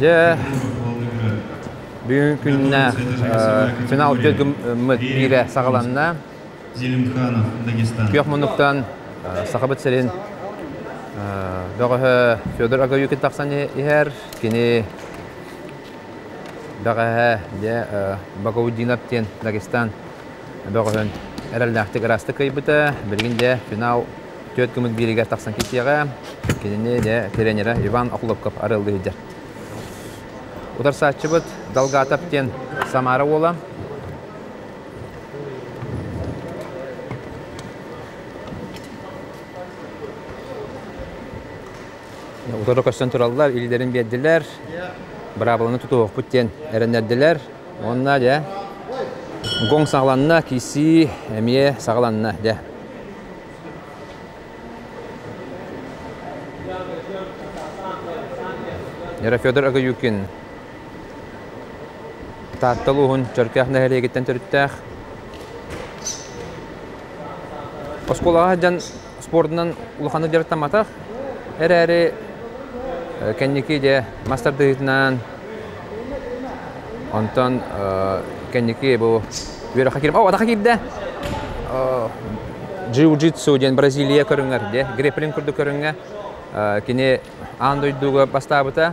Же Волгоград. бүгін күніне финал жөдгіміт бире сағаланна Зелимханов, Дагестан. мұнықтан сақабыт сәрін доғығы Федор Агаюкин тақсан ихер кені доғығы де Багаудиновтен Дагестан доғығын әрәлләқтік арасты кайбыта білген де финал жөдгіміт биреге тақсан кетеға кеніне де тренері Иван Ақуловков арылды едер. Удар сатчыбыт Далгатовтен Самара ола. Утары көстен тураллар, илдерин бердилер. Брабылыны бүттен әрінерділер. Онна де гоң сағланна, киси әмие сағланна де. Яра Федор Агаюкин. Татталуһун чөркәх нәһәлегеттен төрүттәх. Осколага жан спортынан улаханы жараттаматах. Әрәре кәнники де мастер дыйтынан онтон кәнники бу Вера Хакиров. О, ата кирде. Jiu-jitsu ден Бразилия көрүңөр де, греплинг күрдү көрүңө. Кини андойдуга бастабыта,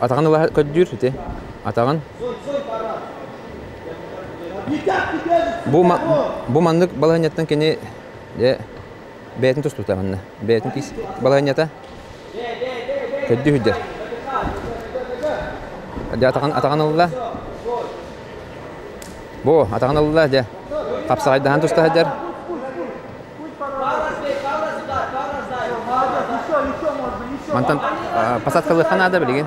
Атаган ула көдүр те. Атаган. Бу бу мандык балаһыняттан кене де бәйтин тустута манна. Бәйтин кис балаһынята. Көдү хүддер. Де атаган атаган ула. Бу атаган ула де. Капсагайдан туста. Мантан посадкалы ханада билеген.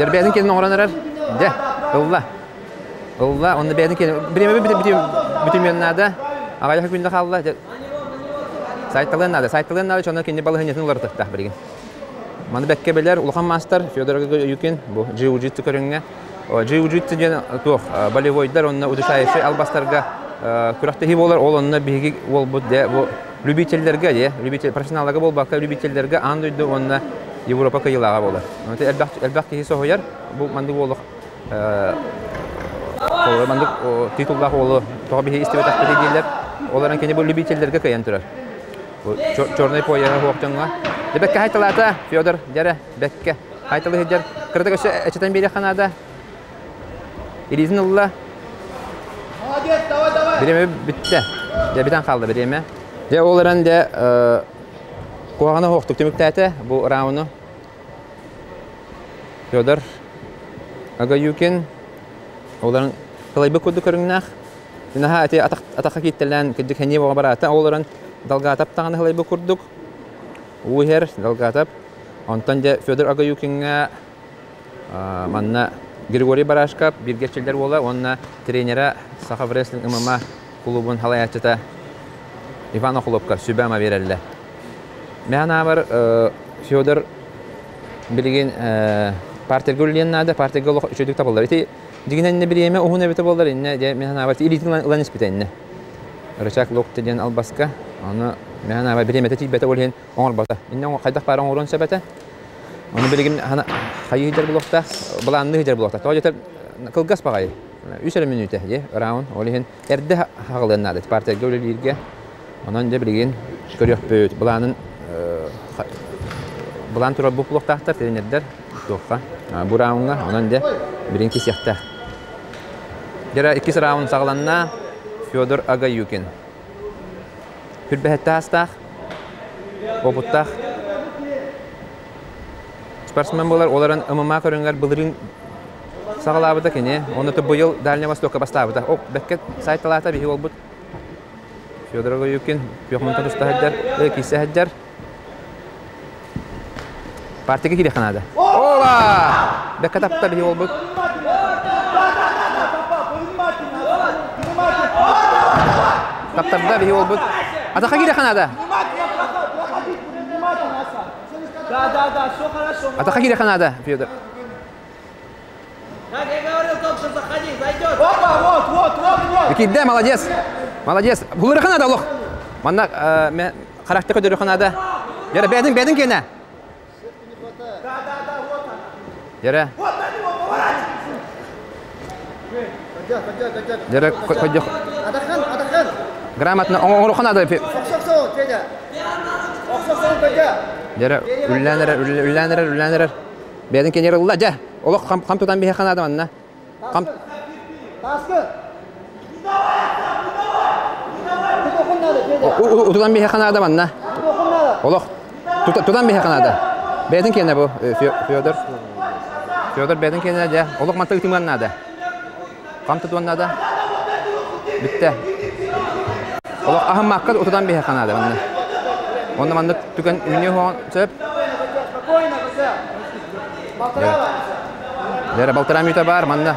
ханада. Дер Бетин келин оңранырар. Де, улла. Улла, онда Бетин келин. Биреме бүтүн бүтүн бүтүн меннада. Агай күндө халла. Сайтталын нада, сайтталын нада, чона кенде баланитын улар тахта билген. Маны бәкке белер, Улхан мастер, Федор Юкин, бу jiu-jitsu көрүнгө. Jiu-jitsu жен тух болевойдар, онна удушающий албастарга күрәхтә хи болар, ол онна биги ол бу де бу любительләргә де, любитель профессионалларга бол бака любительләргә андойды онна Европа кыйлага болар. Онда әлбәк әлбәк ки соһояр, бу манды болы Ол манды титулга олы тога бихи истебет акты дилер. Олардан кене бу любительләргә кыян турар. Бу чорный пояга хоктанга. Дебекке хайталата Федор жара бекке хайталы хеджер кырдык өсө эчетен бери ханада. Илизин улла. Биреме битте. Я битен калды биреме. Я оларан де куагана хоктук темиктәте бу рауну. Федор Агаюкин оларын кылайбы күдү көрүңнах. Дина ати атака киттелен кидик хәни бага барата оларын далгатап таганы кылайбы күрдүк. Уйер Далгатап. Онтан де Федор Агаюкинга манна Григорий Барашкап биргечилдер бола, онна тренера Сахав Рестлинг ММА клубун халаячыта Иван Охлопкар сүбәма берелле. Мәна бар Федор билген партия гөллен нада, партия гол үчөдүк табылар. Ити дигенен не биреме ухуна бите болар инне, де мәна бар илитин ланис битенне. Рычак локты ден албаска, аны Мәһән аба биремете тибете олен оңор бата. Инне оңор кайдак бар оңорон сәбәте. Аны билген хана хайы хидер булакта, буланны хидер булакта. Тоо жетер кылгас багай. 3 минут е, раунд олен эрде хагылын нады. Партия гөлөлирге. Анан де билген көрөк бөт. Буланын Бұлан тұрар бұл блоктақтар тенердер тоққа. Бұл раунға, онан де бірін кесекті. Жара иккис раунд сағыланна Федор Агаюкин. Хүрбәһәтті астақ, опыттақ. Спортсмен болар, оларын ымыма көріңгер бұлырын сағылабыда кене. Оны ты бұйыл Дальний Востокқа. Оп, бәккет сайтталата бейі ол бұд. Федор Агаюкин, хәддер, Партиге кире ханада. Ола! Бәккет апта бейі ол бұд. Таптарда ол бұд. Атақа кире ханада. Да, да, да, все хорошо. Атақа ханада, Федор. Как я говорил, только что заходи, зайдет. Опа, вот, вот, вот, вот. Молодец. Молодец. Олық. Манна мен қарақты бәдің, бәдің кені. Оксоксо, Федя. Оксоксо, Федя. Жара, үлләнерер, үлләнерер, үлләнерер. Бәдің кені рылла, жа. Олық қам тұтан бейе ханада манна. Қам... Таскы. Токун надо, Федя. Утудан бейе ханада манна. Токун надо. Олық. Тудан бейе ханада. Бәдің кені бұл, Федор. Бәдің кені жа. Олық манта үтімген нада. Қам тұтуан нада. Бітті. Олық ахым. Онда манна түкен үйне хоған сөп. Дәрі бар, местілер?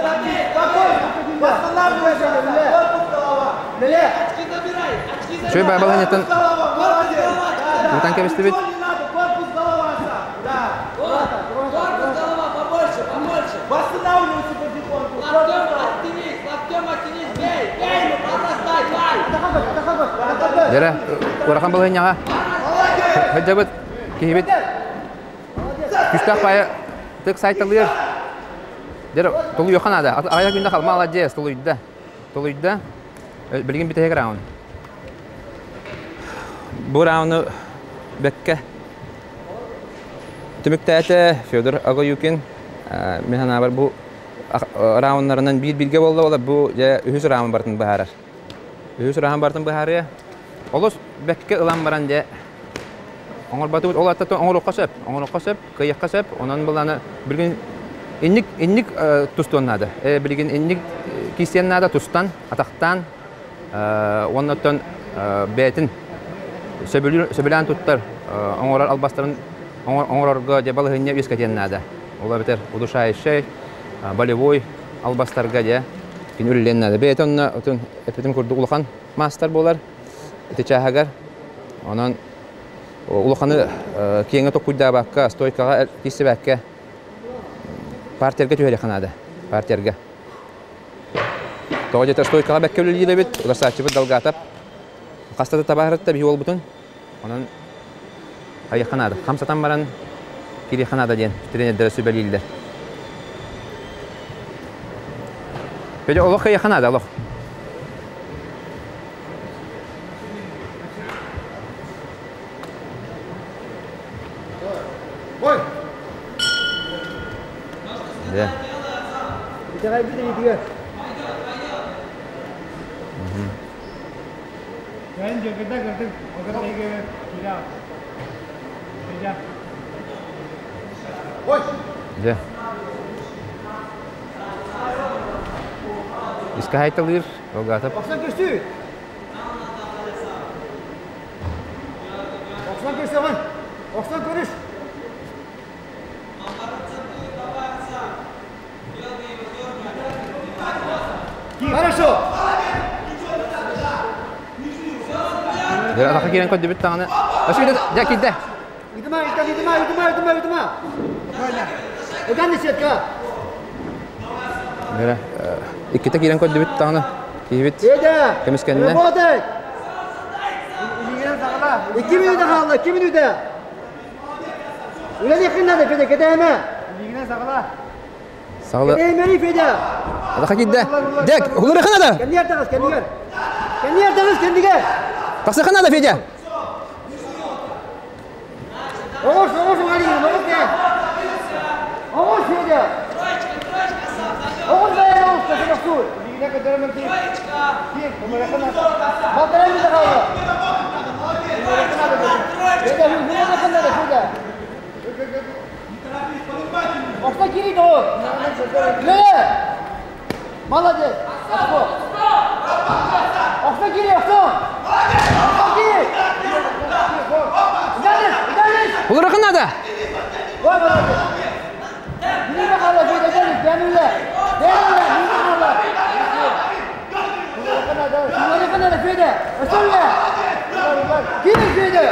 осталось. Не торопись. Спокойно. Восстанавливайся. Корпус, голова. Леле. Очки забирай. Очки забирай. Шөй бағалан етін Голова. Молодец. Да, да. Бутан кәбесті бет. Ничего не надо. Корпус, голова. Да. Корпус, голова, побольше, побольше. Восстанавливайся потихоньку. Корпус, Локтем оттянись, локтем оттянись, бей, бей, ну прорастай, Атахан. Дәрі. Урахан бұл хеняға. Хөджі бұд. Кейбет. Күстақ байы. Тық сайтылыр. Дәрі. Тұлы йоқанада. Ағайда күнді қал. Молодец. Тұлыйда. Тұлыйда. Білген бітегі раунд. Бұл раунды бәкке. Түміктәті Федор Агоюкин. Мен хана бар бұл раундlarından bir bilge oldu ola bu ya ühüs raund bartın baharar. Ühüs raund bartın baharı. Olos bekke ılan baran ya. Оңор батып ол атта оңор касап, оңор касап, кыяк касап, онан буланы билген инник инник тустоннады. Э билген инник кистеннада тустан, атактан, э оннотон бетин сөбүлән туттар, оңорар албастарын оңорорга же балыгыння үскәтеннада. Ола бетер удушающий, болевой албастарга же кин үлленнада. Бетонна отун эпетим курду улахан мастер болар. Течагар. Онан улаханы кеңе токуйда бакка, стойкага кисе бакка. Партерге түйеле ханада. Партерге. Тоҕо жетер үлелиде бит, улар сачы бит далгатап. Кастата табарытта бий ол бутун. Онан ай ханада. Хамсатан баран кири ханада ден. Тренердер сөбелилдер. Пеже олох хай ханада олох. everything here. When you get the gutter, you can take it. Yeah. Yeah. Yeah. İskai alır, o gata. Baksana göster. Хорошо. Дер атака кирен дә киді. Идема, идема, идема, идема, идема, идема. Удан сетка. Дер икките кирен. Кемискенне. Работай. İki kaldı, iki. Ulan Fede, Fede. Rakha kidda. Dek, hudura qanada? Kamiyar taqas, kamiyar. Kamiyar taqas kindiga. Taqsa qanada feja? Ovoz, ovoz mali, ovoz ya. Ovoz feja. Ovoz ya, ovoz taqsul. Ligina kadar men ki. Ki, hudura qanada. Batalan biza qala. Feja, hudura qanada feja. Osta kiri do. La. Молодец. Отход. Окна гири, окна. Окна гири. Удались, удались. Ұлыры қанады. Vay молодец. Мина кала, Федя, удались, Гәмилә. Гәмилә, мина кала. Шулай кана да Федя. Өсөлгә. Гири, Федя.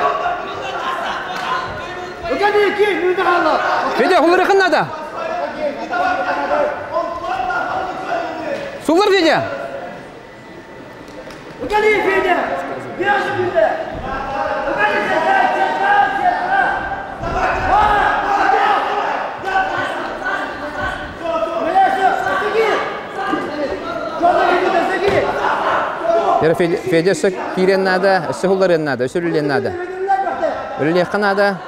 Удались, гири, мина кала. Федя, ұлыры қанады. Сулыр, Федя. Удались, Федя. Biraz Федя. Дер Федя. Үліле қанады. Bir bir bak,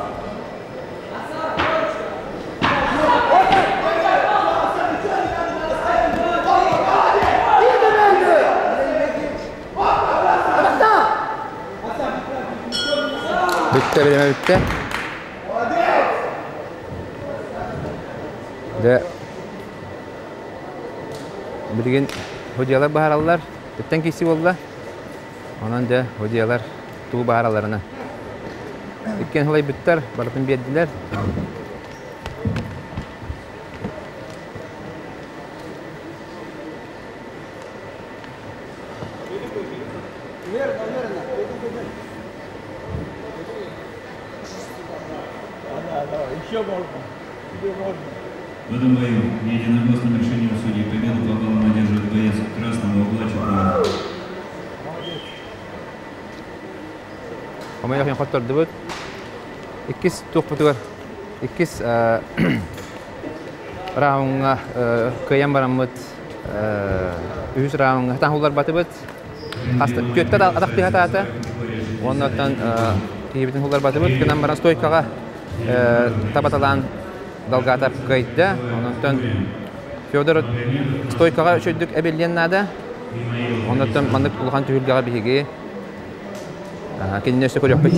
Bitti bileme bitti. De bilgin hocalar baharallar. Tütten kesi oldu. Ondan da hocalar tuğ biyediler. В этом бою единогласным решением судей победу одерживает боец красного угла. Ama yakın katlar dıbıt. İkis tuğ putugar. İkis raunga kıyam baramıt. Üç raunga tahular batıbıt. Hasta kötte de adak bir hata hata. Ondan kibitin hular batıbıt. Kınan baran stoykaga tabatalan dalgata kayıtda. Ondan Fyodor stoykaga çöydük ebelliyen nada. Ondan mandık ulhan tühülgaga bihigi. Киннесе көрөк бит